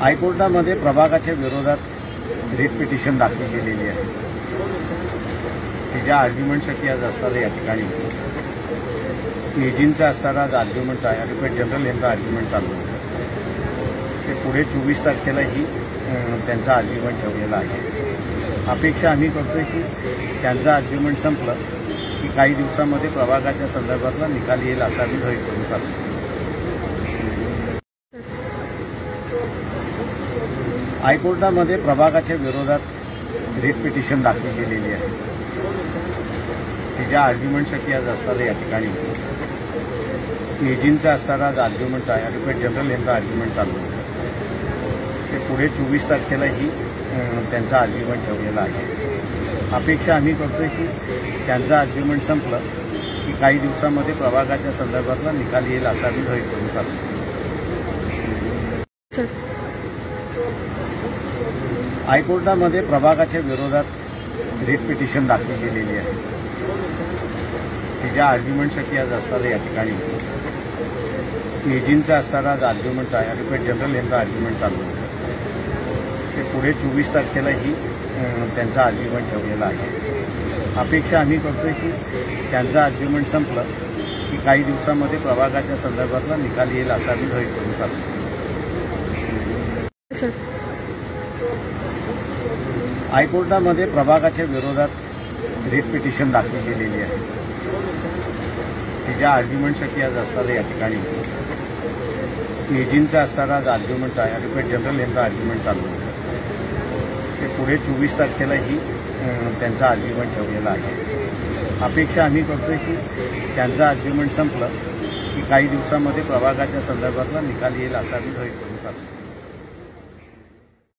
हायकोर्टामध्ये प्रभागाच्या विरोधात rate petition दाखल केलेली आहे. तिच्या आर्ग्युमेंटसाठी आज असणाऱ्या या ठिकाणी एजींचा असताना आज आर्ग्युमेंट आहे ॲडव्होकेट जनरल यांचा आर्ग्युमेंट चालू होतं ते पुढे चोवीस तारखेलाही त्यांचा आर्ग्युमेंट ठेवलेला आहे. अपेक्षा आम्ही करतोय की त्यांचं आर्ग्युमेंट संपलं की काही दिवसामध्ये प्रभागाच्या संदर्भातला निकाल येईल असा आम्ही गृहीत करू चालतो हायकोर्टामध्ये प्रभागाच्या विरोधात रिट पिटिशन दाखल केलेली आहे. तिच्या आर्ग्युमेंटसाठी आज असताना या ठिकाणी एजींचा असताना आज आर्ग्युमेंट आहे ॲडव्होकेट जनरल यांचा आर्ग्युमेंट चालू होतं ते पुढे चोवीस तारखेलाही ही त्यांचा आर्ग्युमेंट ठेवलेला आहे. अपेक्षा आम्ही करतोय की त्यांचं आर्ग्युमेंट संपलं की काही दिवसामध्ये प्रभागाच्या संदर्भातला निकाल येईल असा आम्ही गृहीत करून चालतो हायकोर्टामध्ये प्रभागाच्या विरोधात रेट पिटिशन दाखल केलेली आहे. तिच्या आर्ग्युमेंटसाठी आज असताना या ठिकाणी एजींचा असताना आज आर्ग्युमेंट आहे. ॲडव्होकेट जनरल यांचा आर्ग्युमेंट चालू होतं ते पुढे चोवीस तारखेलाही त्यांचा आर्ग्युमेंट ठेवलेला आहे. अपेक्षा आम्ही करतोय की त्यांचं आर्ग्युमेंट संपलं की काही दिवसामध्ये प्रभागाच्या संदर्भातला निकाल येईल असा आम्ही करू करून चालतो हायकोर्टामध्ये प्रभागाच्या विरोधात रिट पिटिशन दाखल केलेली आहे. तिच्या आर्ग्युमेंटसाठी आज असताना या ठिकाणी एजींचा असताना आज आर्ग्युमेंट आहे ॲडव्होकेट जनरल यांचा आर्ग्युमेंट चालू होतं ते पुढे चोवीस तारखेलाही ही त्यांचा आर्ग्युमेंट ठेवलेला आहे. अपेक्षा आम्ही करतोय की त्यांचं आर्ग्युमेंट संपलं की काही दिवसामध्ये प्रभागाच्या संदर्भातला निकाल येईल असा आम्ही प्रयत्न करतो